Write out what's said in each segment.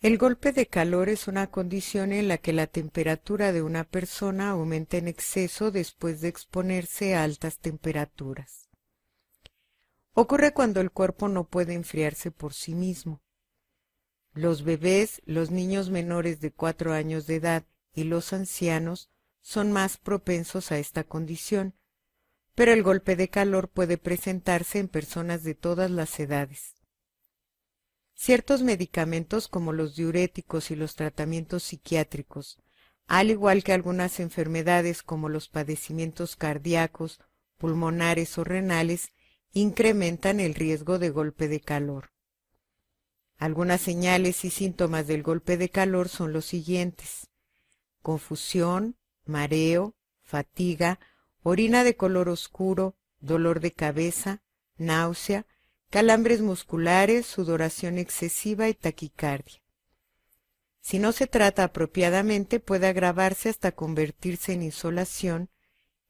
El golpe de calor es una condición en la que la temperatura de una persona aumenta en exceso después de exponerse a altas temperaturas. Ocurre cuando el cuerpo no puede enfriarse por sí mismo. Los bebés, los niños menores de cuatro años de edad y los ancianos son más propensos a esta condición, pero el golpe de calor puede presentarse en personas de todas las edades. Ciertos medicamentos como los diuréticos y los tratamientos psiquiátricos, al igual que algunas enfermedades como los padecimientos cardíacos, pulmonares o renales, incrementan el riesgo de golpe de calor. Algunas señales y síntomas del golpe de calor son los siguientes. Confusión, mareo, fatiga, orina de color oscuro, dolor de cabeza, náusea, calambres musculares, sudoración excesiva y taquicardia. Si no se trata apropiadamente puede agravarse hasta convertirse en insolación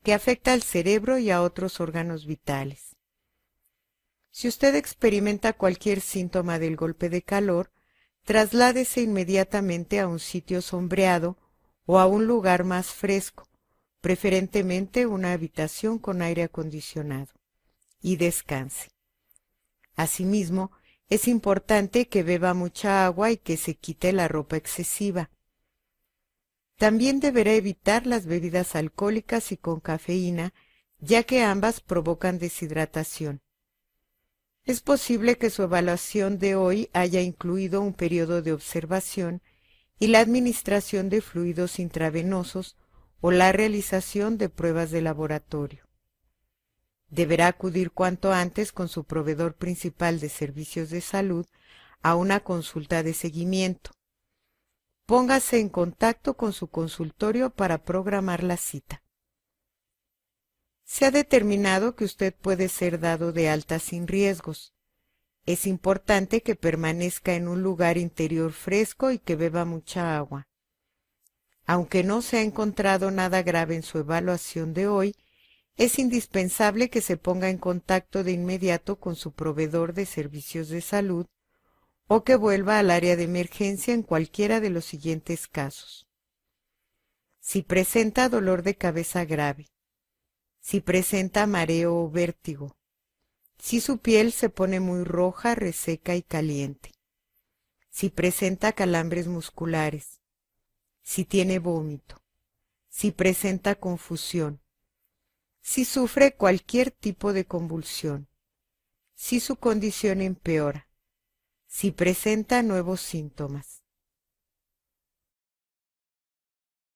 que afecta al cerebro y a otros órganos vitales. Si usted experimenta cualquier síntoma del golpe de calor, trasládese inmediatamente a un sitio sombreado o a un lugar más fresco, preferentemente una habitación con aire acondicionado, y descanse. Asimismo, es importante que beba mucha agua y que se quite la ropa excesiva. También deberá evitar las bebidas alcohólicas y con cafeína, ya que ambas provocan deshidratación. Es posible que su evaluación de hoy haya incluido un periodo de observación y la administración de fluidos intravenosos o la realización de pruebas de laboratorio. Deberá acudir cuanto antes con su proveedor principal de servicios de salud a una consulta de seguimiento. Póngase en contacto con su consultorio para programar la cita. Se ha determinado que usted puede ser dado de alta sin riesgos. Es importante que permanezca en un lugar interior fresco y que beba mucha agua. Aunque no se ha encontrado nada grave en su evaluación de hoy, es indispensable que se ponga en contacto de inmediato con su proveedor de servicios de salud o que vuelva al área de emergencia en cualquiera de los siguientes casos. Si presenta dolor de cabeza grave, si presenta mareo o vértigo, si su piel se pone muy roja, reseca y caliente, si presenta calambres musculares, si tiene vómito, si presenta confusión, si sufre cualquier tipo de convulsión, si su condición empeora, si presenta nuevos síntomas,